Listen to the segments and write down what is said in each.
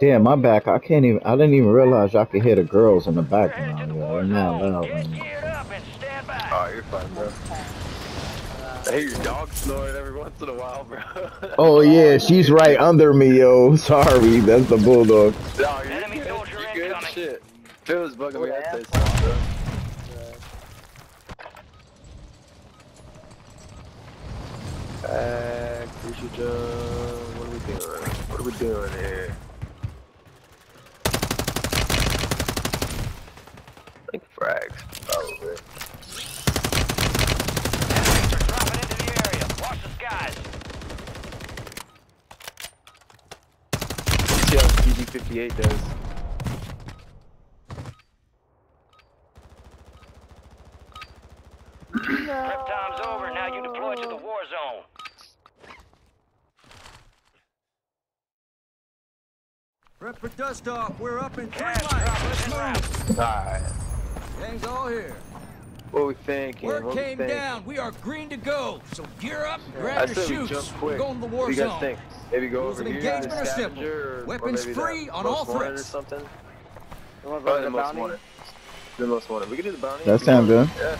Damn, my back. I can't even. I didn't even realize y'all could hear the girls in the background. Yo, they're not loud. Man. geared up and stand by. Oh, you're fine, bro. I hear your dog snoring every once in a while, bro. Oh yeah, she's right under me, yo. Sorry, that's the bulldog. No, you're Enemy good. soldier You're good. incoming. Shit. Phil was bugging me. What I'd say asshole? something, bro. Back, we should jump. What are we doing? What are we doing here? I think frags, probably. Enemies are dropping into the area. Watch the skies. See how GG58 does. Prep time's over. Now you deploy to the war zone. Prep for dust off. We're up in three Gas lights. drop Let's within move. route. Alright. Gang's all here. What we thinking? Word what we came thinking? down. We are green to go. So gear up, I grab your said we shoots. We're going to the war what do you guys zone. think? Maybe go Rules over of here to engagement are simple. or, Weapons or free on all wanted threats. Or something. You want Probably the the most bounty? wanted. The most wanted. We can do the bounty. That if you sound want. good. Yeah.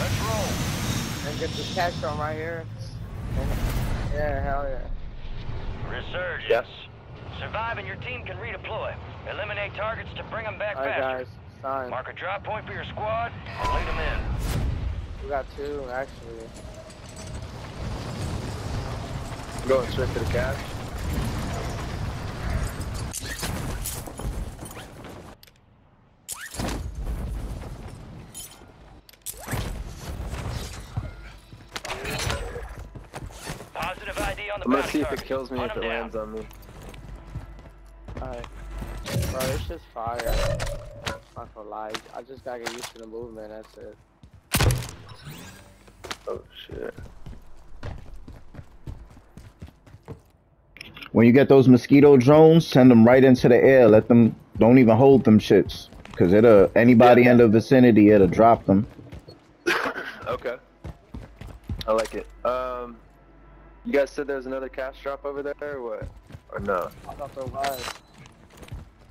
Let's roll. And get this cash from right here. Yeah, hell yeah. Resurgence. Yes. Survive and your team can redeploy. Eliminate targets to bring them back Alright faster. guys, sign. Mark a drop point for your squad and lead them in. We got two actually. Going straight to the cash. Positive ID on the I'm gonna bounty see if it kills me Hunt if it down. lands on me. Alright. Bro, this shit's fire. Not gonna lie. I just gotta get used to the movement, that's it. Oh shit. When you get those mosquito drones, send them right into the air. Let them. Don't even hold them shits, cause it'll anybody Yeah. in the vicinity it'll drop them. Okay. I like it. Um, you guys said there's another cash drop over there, or what? Or no? I thought there was.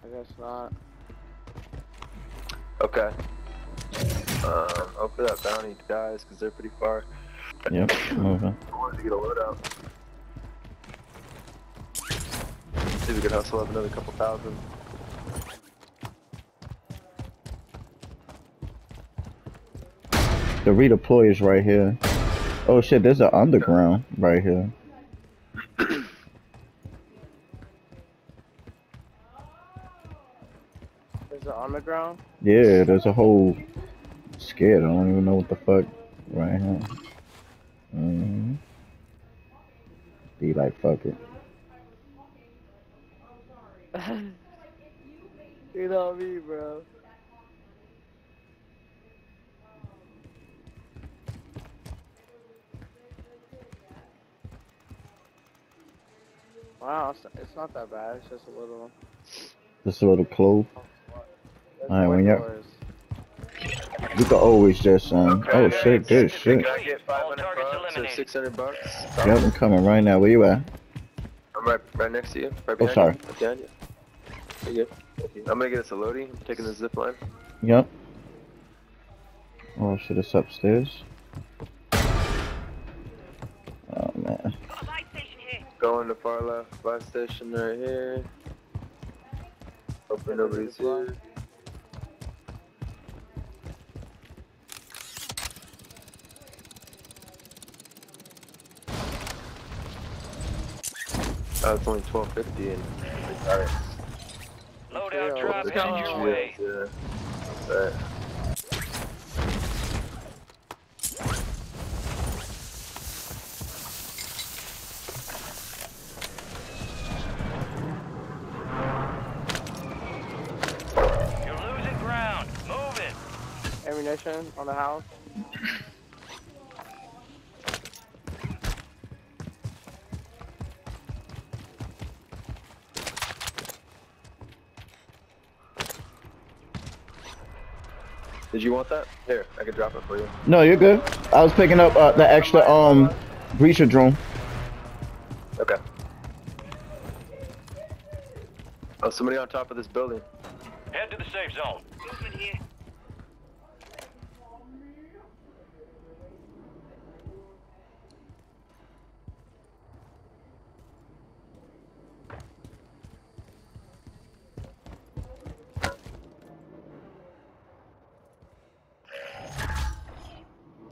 I guess not. Okay. Um, hopefully that bounty dies because they're pretty far. Yep, moving. I wanted to get a loadout. See if we can hustle up another couple thousand. The redeploy is right here. Oh shit, there's an underground right here. Is it on the ground? Yeah, there's a whole scared. I don't even know what the fuck right here. hmm Be like fuck it. you know me, bro. Wow, it's, it's not that bad. It's just a little. Just a little clove. There's Alright, more when you're- doors. You can always just um. Oh shit, dude, shit. I get 500 bucks or 600 bucks? Yep, I'm coming right now. Where you at? I'm right, right next to you. Right Oh, behind sorry. You. Right behind you. You're good. I'm gonna get us a loadie. I'm taking the zip line. Yep. Oh shit, it's upstairs. Oh man. Going to far left, buy station right here. Hopefully nobody's here. Oh, it's only 1250 and alright. Loadout Yeah, drop let's your way. Yeah. Alright. You're losing ground. Move it. Ammunition on the house. Did you want that? Here, I can drop it for you. No, you're good. I was picking up uh, the extra um breacher drone. Okay. Oh, somebody on top of this building. Head to the safe zone. Movement here.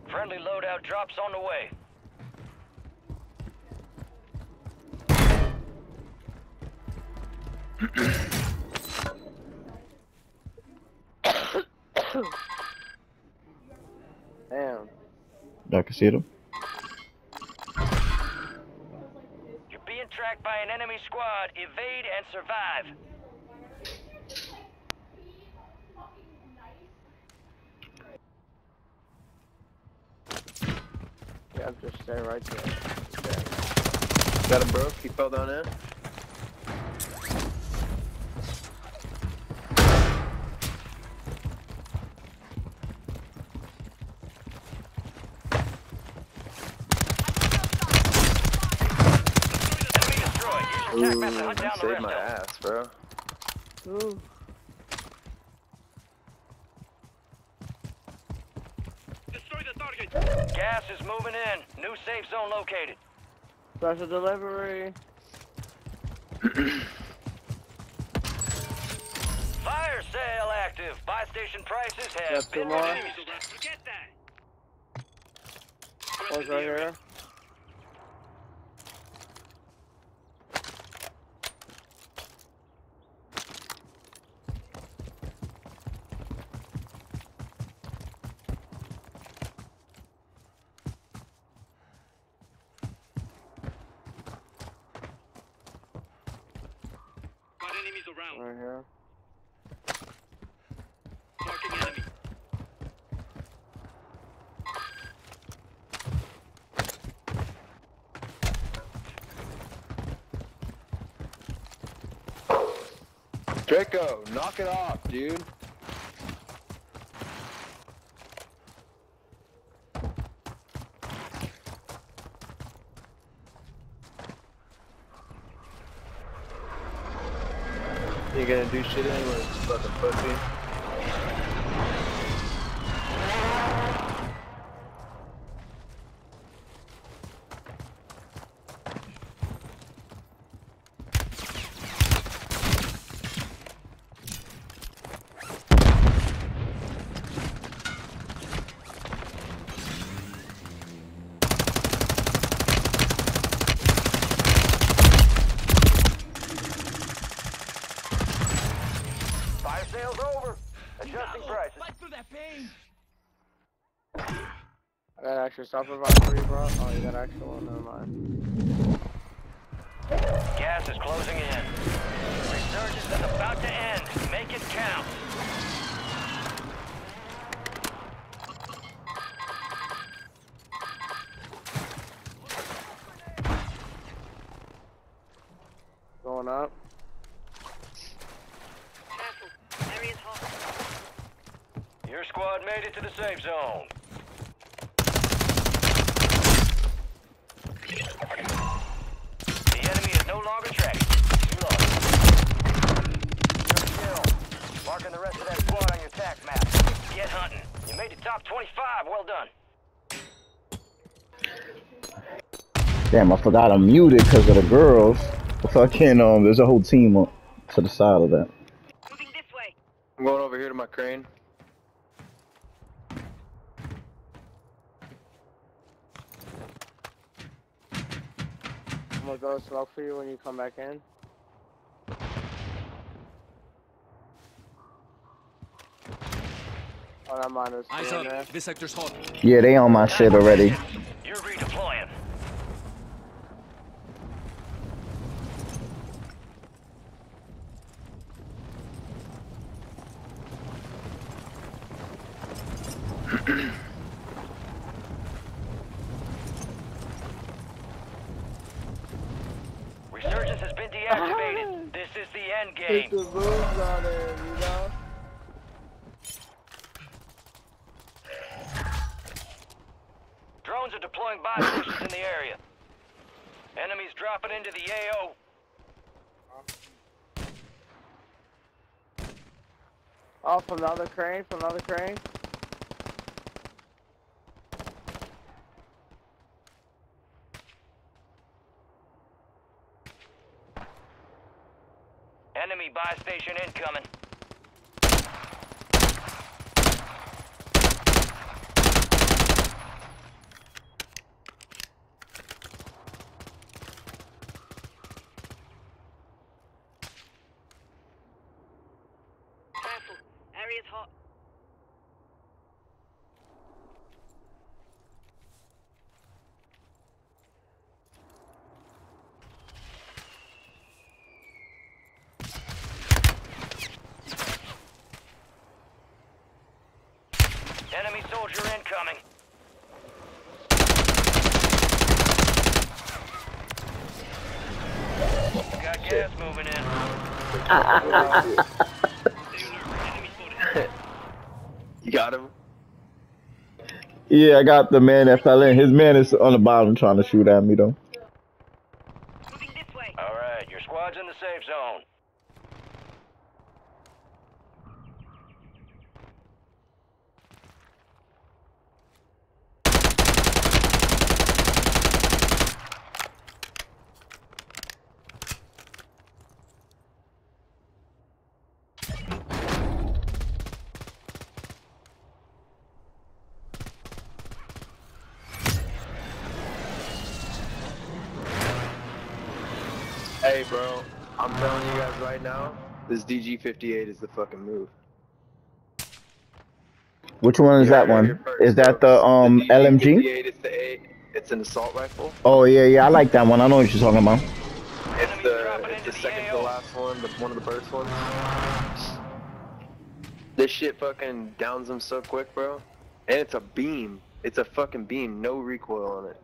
Friendly loadout drops on the way. Damn. I can see them. You're being tracked by an enemy squad. Evade and survive. Yeah, just stay right there. Got him, bro. He fell down in. Enemy destroyed. Use your Ooh, attack map to hunt down the saved my ass, bro. Ooh. Destroy the target. Gas is moving in. New safe zone located. Special delivery. Fire sale active. Buy station prices have Got two been reduced. Forget that. What's right here? Here. Marking enemy. Draco, knock it off, dude. Gonna do shit anyways, fucking pussy. Fire sale's over. Adjusting prices. I got extra stuff for you, bro. Oh, you got extra one. Never mind. Gas is closing in. Resurgence is about to end. Make it count. Going up. Careful. Area's hot. Your squad made it to the safe zone. The enemy is no longer tracking. You lost. Good kill. Marking the rest of that squad on your attack map. Get hunting. You made the top 25. Well done. Damn, I forgot I'm muted because of the girls. Fucking um, there's a whole team up to the side of that. Moving this way. I'm going over here to my crane. I'm gonna go slow for you when you come back in. Oh, that mine is Eyes still there. This sector's hot. Yeah, they on my shit already. in the area. Enemies dropping into the AO. Off another crane, From another crane. Enemy buy station incoming. Area's hot. Enemy soldier incoming. Got gas moving in. Enemy spotted. You got him? Yeah, I got the man that fell in. His man is on the bottom trying to shoot at me though. Moving this way. All right, your squad's in the safe zone. Hey, bro. I'm telling you guys right now, this DG58 is the fucking move. Which one is heard that one? first, Is that the um LMG? DG58 is the A. It's an assault rifle. Oh yeah, yeah, I like that one. I know what you're talking about. It's the it's the second to last one, the one of the first ones. This shit fucking downs them so quick, bro. And it's a beam. It's a fucking beam, no recoil on it.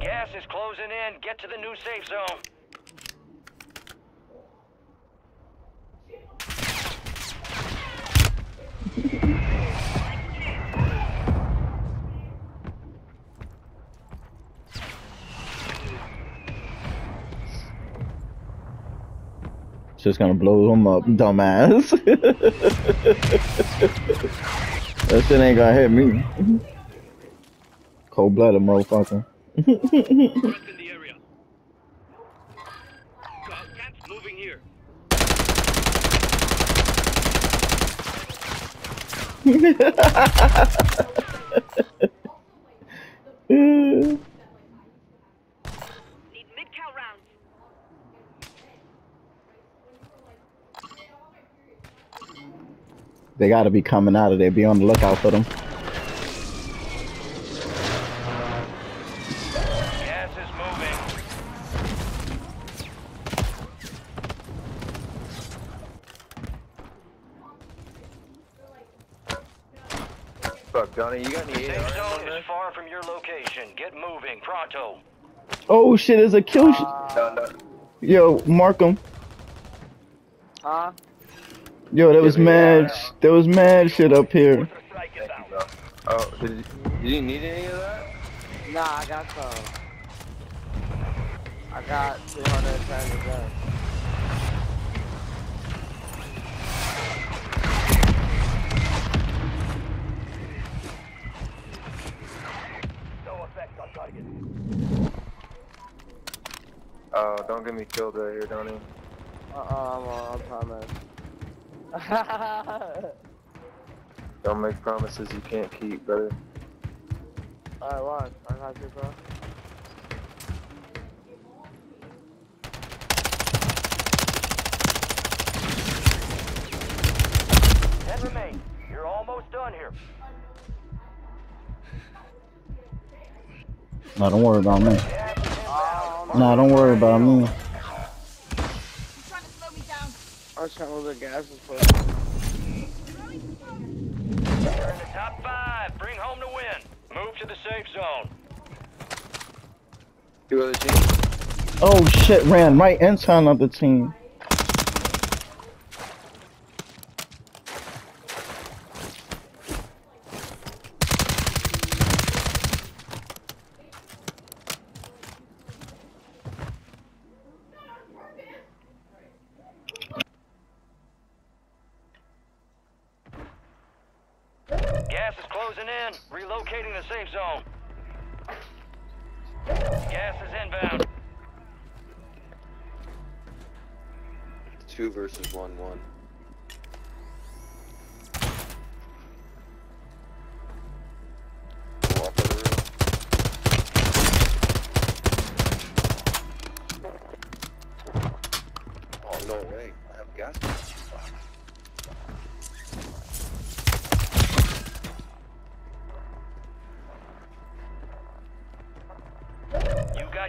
Gas is closing in. Get to the new safe zone. Just gonna blow him up, dumbass. that shit ain't gonna hit me. Cold blooded motherfucker. Threats in the area. Got camps moving here. Need mid-cal rounds. they gotta be coming out of there. Be on the lookout for them. Gas is moving. Fuck, Donnie, you got any Safe AR zone on there? is far from your location. Get moving, pronto. Oh shit, there's a kill. Sh- No, no. Yo, mark him. Huh? Yo, there was Give me mad. that. There was mad shit up here. You. Oh, did you, you didn't need any of that? Nah, I got some. I got 210 of Oh, don't get me killed right here, Donnie. Uh-uh, I'm uh, on, I promise. Don't make promises you can't keep, brother. Alright, watch. I got you, bro. Ten remain. You're almost done here. No, don't worry about me. Gas is inbound. No, don't worry about me. Trying to slow me down. I was trying to the gas is full. You're in the top five. Bring home the win. Move to the safe zone. Two other teams. Oh shit, ran right into another team. Closing in. Relocating the safe zone. Gas is inbound. Two versus one, one. Oh no way! I have gas.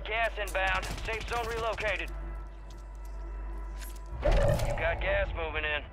Gas inbound. Safe zone relocated. You got gas moving in.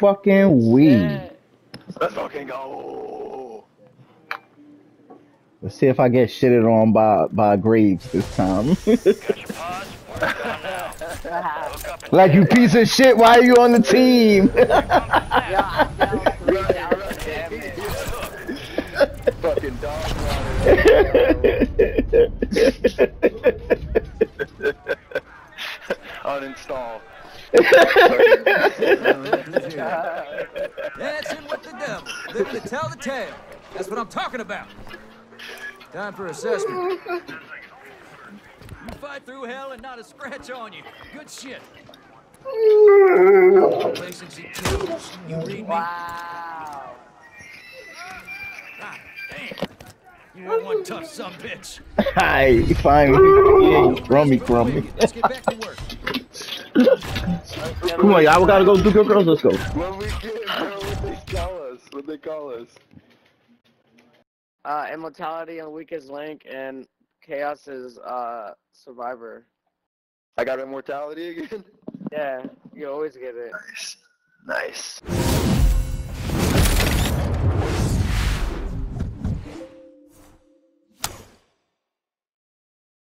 Fucking weed. Let's fucking go! Let's see if I get shitted on by by Graves this time. Got your pause? We're gone now. Hook up and like you piece of shit. Why are you on the team? Yeah, I dealt 3,000 damage. fucking dog water. Uninstall. Dancing with the devil. Living to tell the tale. That's what I'm talking about. Time for assessment. You fight through hell and not a scratch on you. Good shit. Complacency kills. You read me? Wow. God damn. You were one tough son bitch. Hi, finally. Yeah, crummy, crummy. Let's get back to work. Come on, y'all We gotta go do good girls. Let's go. What we get, bro? What they call us? What they call us? Uh, immortality on weakest link and chaos is uh survivor. I got immortality again. Yeah, you always get it. Nice. Nice.